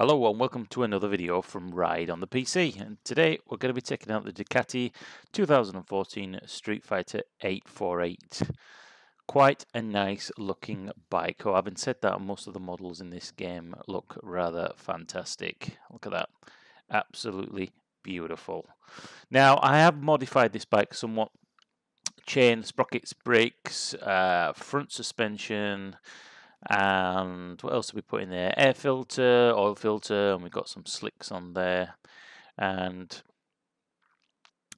Hello and welcome to another video from Ride on the PC and today we're going to be checking out the Ducati 2014 Streetfighter 848. Quite a nice looking bike. Oh, having said that, most of the models in this game look rather fantastic. Look at that. Absolutely beautiful. Now, I have modified this bike somewhat. Chain, sprockets, brakes, uh, front suspension, and what else did we put in there? Air filter, oil filter, and we've got some slicks on there. And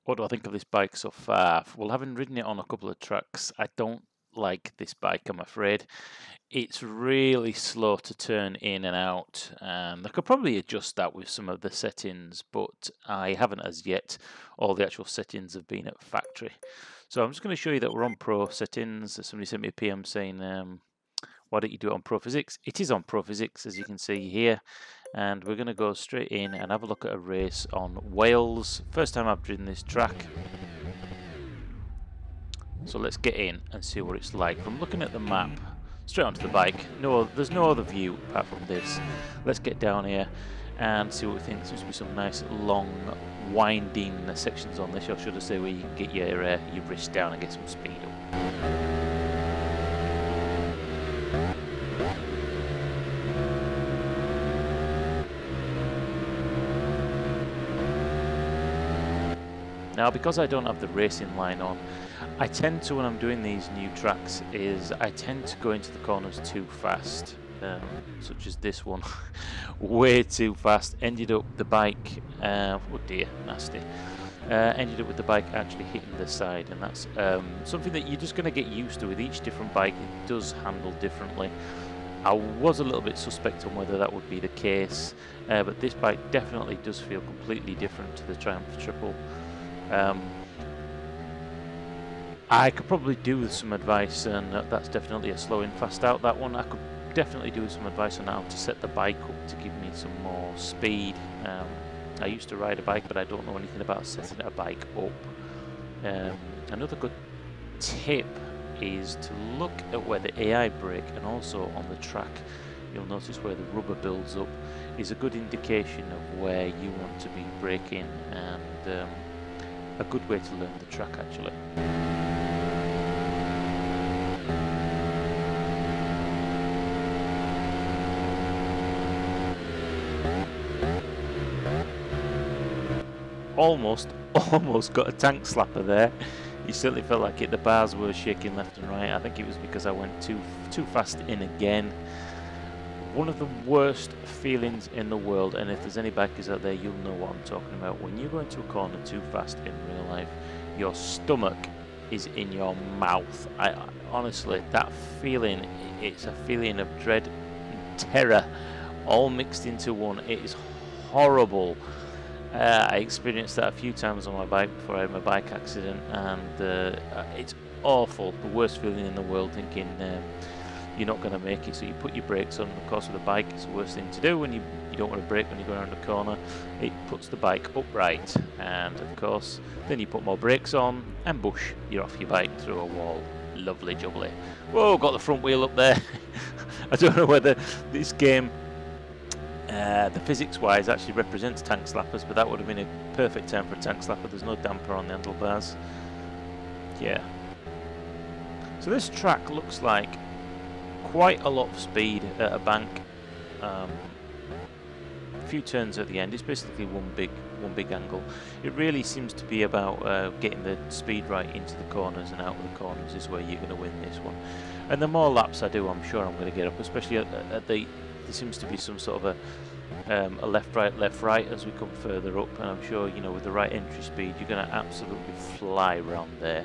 what do I think of this bike so far? Well, having ridden it on a couple of tracks, I don't like this bike, I'm afraid. It's really slow to turn in and out. and I could probably adjust that with some of the settings, but I haven't as yet. All the actual settings have been at factory. So I'm just going to show you that we're on Pro settings. Somebody sent me a PM saying, um, why don't you do it on Pro Physics? It is on Pro Physics, as you can see here. And we're going to go straight in and have a look at a race on Wales. First time I've ridden this track. So let's get in and see what it's like. From looking at the map, straight onto the bike. No, There's no other view apart from this. Let's get down here and see what we think. There seems to be some nice long winding sections on this, or should I say where you can get your, uh, your wrist down and get some speed up. Now because I don't have the racing line on, I tend to, when I'm doing these new tracks, is I tend to go into the corners too fast, um, such as this one, way too fast. Ended up the bike, uh, oh dear, nasty. Uh, ended up with the bike actually hitting the side, and that's um, something that you're just going to get used to with each different bike. It does handle differently. I was a little bit suspect on whether that would be the case, uh, but this bike definitely does feel completely different to the Triumph Triple. Um, I could probably do with some advice, and that's definitely a slow in, fast out. That one I could definitely do with some advice on how to set the bike up to give me some more speed. Um, I used to ride a bike, but I don't know anything about setting a bike up. Um, another good tip is to look at where the AI brake and also on the track you'll notice where the rubber builds up is a good indication of where you want to be braking and um, a good way to learn the track actually. Almost, almost got a tank slapper there. You certainly felt like it. The bars were shaking left and right. I think it was because I went too too fast in again one of the worst feelings in the world, and if there's any bikers out there, you'll know what I'm talking about. When you go into a corner too fast in real life, your stomach is in your mouth. I, honestly, that feeling, it's a feeling of dread and terror all mixed into one. It is horrible. Uh, I experienced that a few times on my bike before I had my bike accident, and uh, it's awful. The worst feeling in the world, thinking. Um, you're not going to make it. So you put your brakes on. Of course, with a bike, it's the worst thing to do when you you don't want to brake when you go around a corner. It puts the bike upright, and of course, then you put more brakes on, and bush, you're off your bike through a wall. Lovely jubbly. Whoa, got the front wheel up there. I don't know whether this game uh, the physics-wise actually represents tank slappers, but that would have been a perfect term for a tank slapper. There's no damper on the handlebars. Yeah. So this track looks like quite a lot of speed at a bank. Um, a few turns at the end. It's basically one big one big angle. It really seems to be about uh, getting the speed right into the corners and out of the corners is where you're going to win this one. And the more laps I do, I'm sure I'm going to get up. Especially at, at the there seems to be some sort of a um, a left right left right as we come further up and I'm sure you know with the right entry speed you're going to absolutely fly around there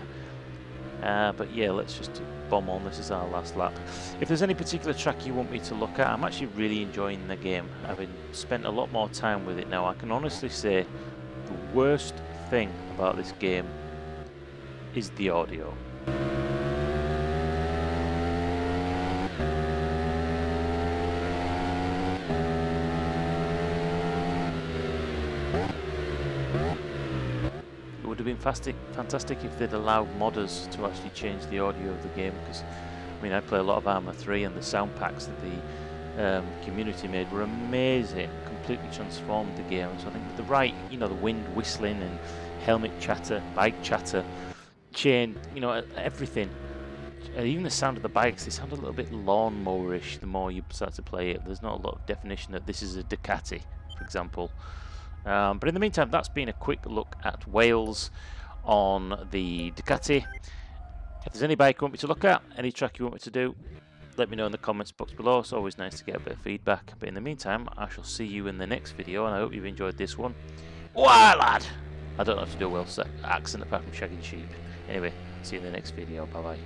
uh, but yeah, let's just bomb on. This is our last lap. If there's any particular track you want me to look at, I'm actually really enjoying the game. Having spent a lot more time with it now, I can honestly say the worst thing about this game is the audio. Been fantastic, fantastic if they'd allowed modders to actually change the audio of the game because I mean I play a lot of Arma 3 and the sound packs that the um, community made were amazing. Completely transformed the game. So I think with the right, you know, the wind whistling and helmet chatter, bike chatter, chain, you know, everything. Uh, even the sound of the bikes, they sound a little bit lawnmowerish the more you start to play it. There's not a lot of definition that this is a Ducati, for example. Um, but in the meantime, that's been a quick look at Wales on the Ducati. If there's any bike you want me to look at, any track you want me to do, let me know in the comments box below. It's always nice to get a bit of feedback. But in the meantime, I shall see you in the next video, and I hope you've enjoyed this one. Why, lad? I don't know how to do a Welsh accent apart from shagging sheep. Anyway, see you in the next video. Bye-bye.